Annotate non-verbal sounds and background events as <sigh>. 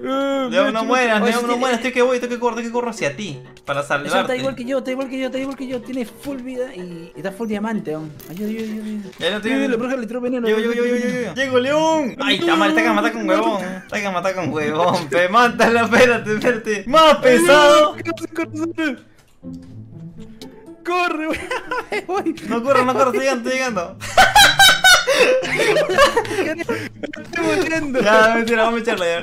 Eh, no mueras, Mechu. León, no mueras. Estoy que voy, estoy que corro, estoy que corro hacia ti. Para Eso está igual que yo, está igual que yo, está igual que yo. Tiene full vida y está full diamante aún. Ayuda, ayuda, ayuda. Ya lo estoy Mira, le veneno. Llego, llego, llego, llego, llego. León. Ay, está mal, está que matar con huevón. Está que matar con huevón. Pe, mátala, espérate, espérate. Más pesado. Corre. Voy. No corro, no corro, estoy llegando, estoy llegando. <laughs> Estoy muriendo. Ya, mentira, vamos a echarla ya.